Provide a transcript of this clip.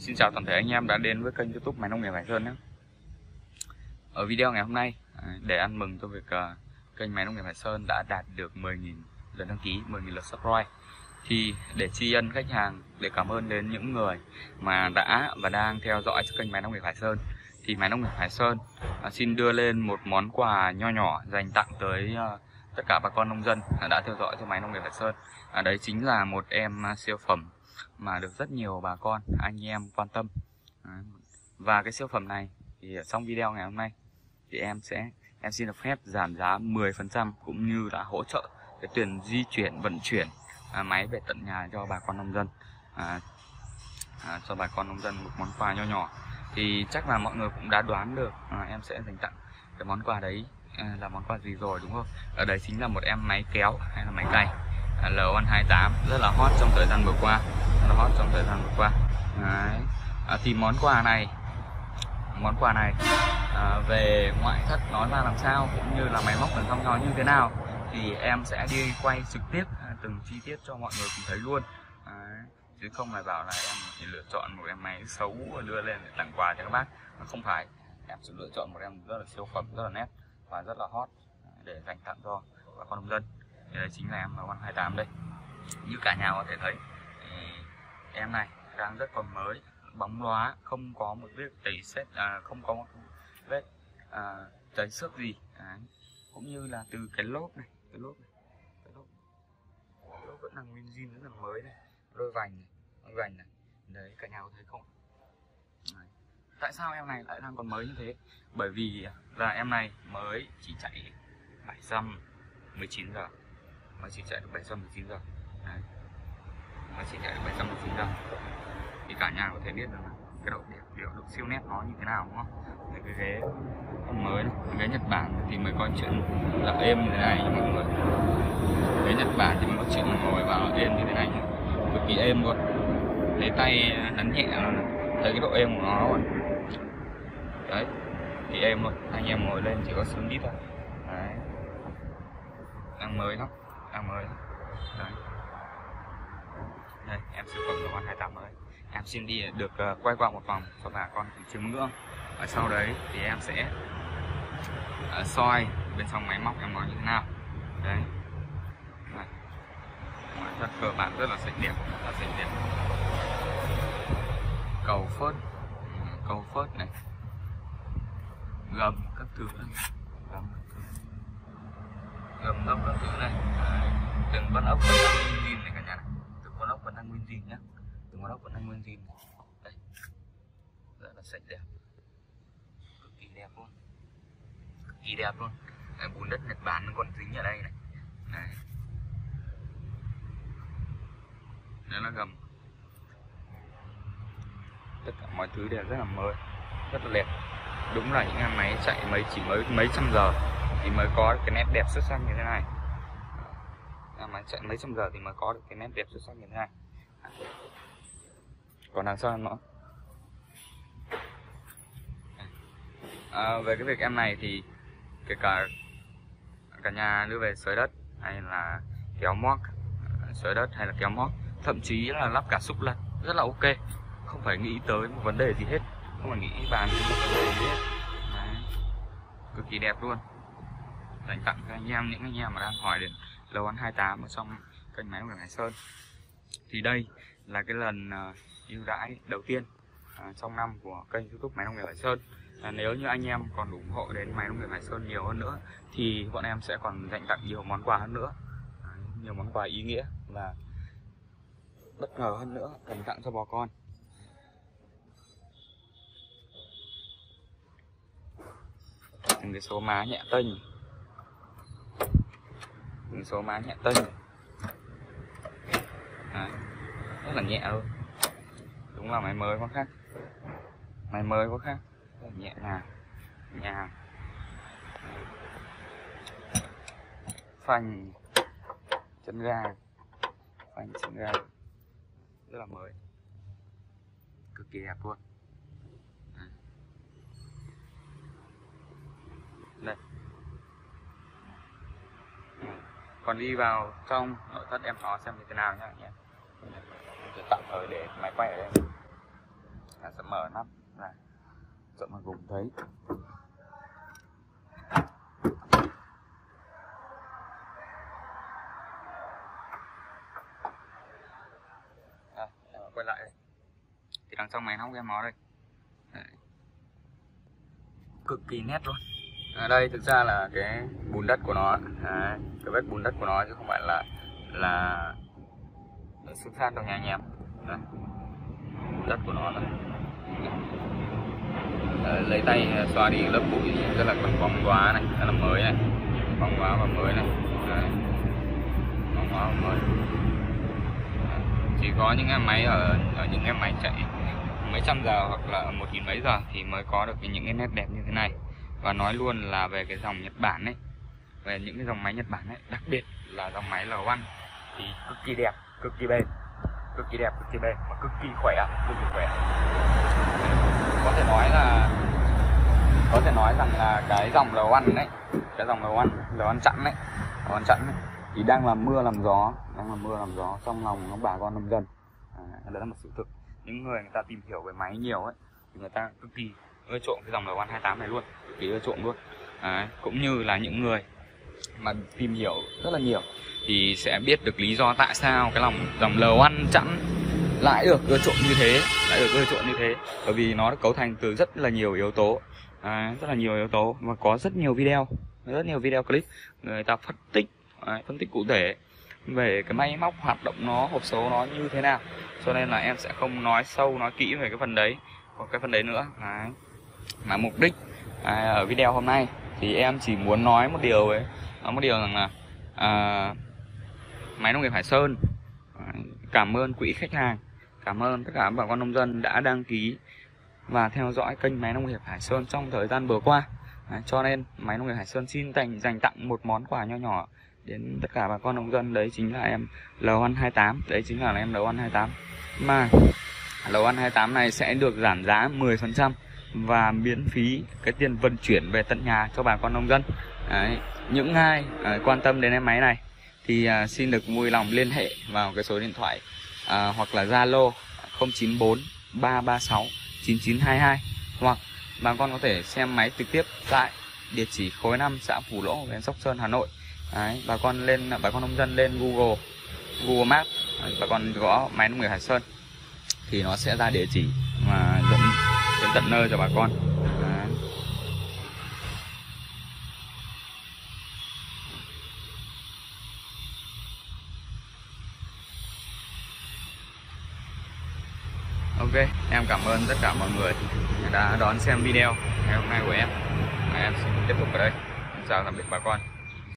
Xin chào toàn thể anh em đã đến với kênh youtube Máy Nông nghiệp Hải Sơn nhé. Ở video ngày hôm nay à, để ăn mừng cho việc uh, kênh Máy Nông nghiệp Hải Sơn đã đạt được 10.000 lượt đăng ký, 10.000 lượt subscribe. Thì để tri ân khách hàng để cảm ơn đến những người mà đã và đang theo dõi cho kênh Máy Nông nghiệp Hải Sơn thì Máy Nông nghiệp Hải Sơn uh, xin đưa lên một món quà nho nhỏ dành tặng tới uh, tất cả bà con nông dân đã theo dõi cho Máy Nông nghiệp Hải Sơn. À, đấy chính là một em siêu phẩm mà được rất nhiều bà con anh em quan tâm. Và cái siêu phẩm này thì ở trong video ngày hôm nay thì em sẽ em xin được phép giảm giá 10% cũng như là hỗ trợ cái tiền di chuyển vận chuyển à, máy về tận nhà cho bà con nông dân. À, à, cho bà con nông dân một món quà nho nhỏ. Thì chắc là mọi người cũng đã đoán được à, em sẽ dành tặng cái món quà đấy à, là món quà gì rồi đúng không? Ở đây chính là một em máy kéo hay là máy cày à, L128 rất là hot trong thời gian vừa qua nó hot trong thời gian vừa qua. Đấy. À, thì món quà này món quà này à, về ngoại thất nó ra làm sao cũng như là máy móc phần trong nó như thế nào thì em sẽ đi quay trực tiếp à, từng chi tiết cho mọi người cùng thấy luôn. Đấy. chứ không phải bảo là em chỉ lựa chọn một em máy xấu và đưa lên để tặng quà cho các bác. Mà không phải. Em sẽ lựa chọn một em rất là siêu phẩm rất là nét và rất là hot để dành tặng cho bà con nông dân. Thì đây chính là em L128 đây. Như cả nhà có thể thấy em này đang rất còn mới bóng loá, không có một vết tẩy xét à, không có một vết à, tẩy xước gì. Đấy. cũng như là từ cái lốp này cái lốp này cái lốp, lốp vẫn là nguyên zin rất là mới này. Đôi vành này đôi vành này. Đấy cả nhà có thấy không? Đấy. tại sao em này lại đang còn mới như thế? Bởi vì là em này mới chỉ chạy 719 giờ. Mới chỉ chạy được 719 giờ. Đấy nó chỉ chạy được 719 giờ thì cả nhà có thể biết được cái độ đẹp điệu độ siêu nét nó như thế nào đúng không? Đấy, cái ghế mới này ghế Nhật Bản thì mới có chuyện là êm như thế này nha mọi người. Ghế Nhật Bản thì mới có chuyện ngồi vào êm như thế này cực kỳ êm luôn. Lấy tay ấn nhẹ là thấy cái độ êm của nó luôn. Đấy thì êm luôn. Anh em ngồi lên chỉ có sướng đít thôi. Đấy. Đang mới lắm đang mới lắm. Đấy đây em siêu phẩm của con 28 mới em xin đi được ờ, quay qua một vòng cho bà con cùng chiêm ngưỡng. Và sau đấy thì em sẽ ờ, soi bên trong máy móc em nói như thế nào. Đấy. Này. ngoại thất cơ bản rất là sạch đẹp, rất sạch đẹp. Cầu phớt ừ, cầu phớt này. Gầm các thứ này. Gầm gầm gầm các thứ này. Từng con ốc vẫn đang đang nguyên zin nhá. Từ ngoài đốc vẫn đang nguyên zin đây. Rất là sạch đẹp. Cực kỳ đẹp luôn. Cực kỳ đẹp luôn. Đấy, bùn đất Nhật Bản nó còn dính ở đây này. Đấy. Đấy là gầm. Tất cả mọi thứ đều rất là mới rất là đẹp. Đúng là những em máy chạy mấy chỉ mới mấy trăm giờ thì mới có cái nét đẹp xuất sắc như thế này. Ờ, máy chạy mấy trăm giờ thì mới có được cái nét đẹp xuất sắc như thế này còn đằng sau nữa. À, về cái việc em này thì kể cả cả nhà đưa về sới đất hay là kéo móc sới đất hay là kéo móc thậm chí là lắp cả xúc lật rất là ok. Không phải nghĩ tới một vấn đề gì hết. Không phải nghĩ bàn một vấn đề gì hết. Đấy. cực kỳ đẹp luôn. Dành tặng cho anh em những anh em mà đang hỏi đến lầu ăn 28 ở trong kênh máy của Hải Sơn thì đây là cái lần uh, ưu đãi đầu tiên uh, trong năm của kênh youtube máy nông nghiệp Hải Sơn. À, nếu như anh em còn ủng hộ đến máy nông nghiệp Hải Sơn nhiều hơn nữa thì bọn em sẽ còn dành tặng nhiều món quà hơn nữa. À, nhiều món quà ý nghĩa và bất ngờ hơn nữa dành tặng cho bà con. Từng cái số má nhẹ tênh. Từng số má nhẹ tênh. Rất là nhẹ luôn đúng là máy mới quá khác. Máy mới quá khác. Rất là nhẹ nhàng. Nhàng. Phanh. Chân ga. Phanh, chân ga. Rất là mới. Cực kỳ đẹp luôn đây còn đi vào trong nội thất em nó xem như thế nào nhá anh em tạm thời để máy quay ở đây. Là sẽ mở nắp ra cho mọi cùng thấy. À, quay lại đây. thì đằng trong máy nóc em nó đây. Đấy. cực kỳ nét luôn ở đây thực ra là cái bùn đất của nó đấy, cái vết bùn đất của nó chứ không phải là là xuất phát trong nhà anh em. Bùn đất của nó này. à, ờ, lấy tay ờ, xoa đi lớp bụi rất là còn bóng quá này rất là mới này. Bóng quá và mới này. Đấy. bóng quá và mới. Chỉ có những em máy ở ở những em máy chạy mấy trăm giờ hoặc là một nghìn mấy giờ thì mới có được những cái nét đẹp như thế này và nói luôn là về cái dòng Nhật Bản ấy về những cái dòng máy Nhật Bản ấy đặc biệt là dòng máy L1 thì cực kỳ đẹp cực kỳ bền cực kỳ đẹp cực kỳ bền và cực kỳ khỏe cực kỳ khỏe. Có thể nói là có thể nói rằng là cái dòng L1 đấy cái dòng L1 L1 chặn đấy L1 chặn đấy thì đang làm mưa làm gió đang làm mưa làm gió trong lòng nó bà con nông dân. À, đó là một sự thực. Những người người ta tìm hiểu về máy nhiều ấy thì người ta cực kỳ ưa chuộng cái dòng L1 28 này luôn cực ưa chuộng luôn. Đấy, cũng như là những người mà tìm hiểu rất là nhiều thì sẽ biết được lý do tại sao cái lòng dòng L1 chẵn lại được ưa chuộng như thế lại được ưa chuộng như thế. Bởi vì nó được cấu thành từ rất là nhiều yếu tố. À, rất là nhiều yếu tố và có rất nhiều video rất nhiều video clip người ta phân tích à, phân tích cụ thể về cái máy móc hoạt động nó hộp số nó như thế nào. Cho nên là em sẽ không nói sâu nói kỹ về cái phần đấy còn cái phần đấy nữa. Đấy mà mục đích à, ở video hôm nay thì em chỉ muốn nói một điều ấy. Nói một điều rằng là à, máy nông nghiệp Hải Sơn à, cảm ơn quỹ khách hàng cảm ơn tất cả bà con nông dân đã đăng ký và theo dõi kênh máy nông nghiệp Hải Sơn trong thời gian vừa qua. À, cho nên máy nông nghiệp Hải Sơn xin dành dành tặng một món quà nho nhỏ đến tất cả bà con nông dân. Đấy chính là em lầu ăn 28 đấy chính là em lầu ăn 28 mà lầu ăn 28 này sẽ được giảm giá 10% và miễn phí cái tiền vận chuyển về tận nhà cho bà con nông dân đấy. những ai à, quan tâm đến em máy này thì à, xin được vui lòng liên hệ vào cái số điện thoại à, hoặc là Zalo 094 336 9922 hoặc bà con có thể xem máy trực tiếp tại địa chỉ khối 5 xã Phủ Lỗ huyện Sóc Sơn Hà Nội Đấy, bà con lên bà con nông dân lên Google Google Maps bà con gõ máy nông nghiệp Hải Sơn thì nó sẽ ra địa chỉ tận nơi cho bà con Đấy. Ok, em cảm ơn tất cả mọi người đã đón xem video ngày hôm nay của em. Em xin tiếp tục ở đây. Chào tạm biệt bà con.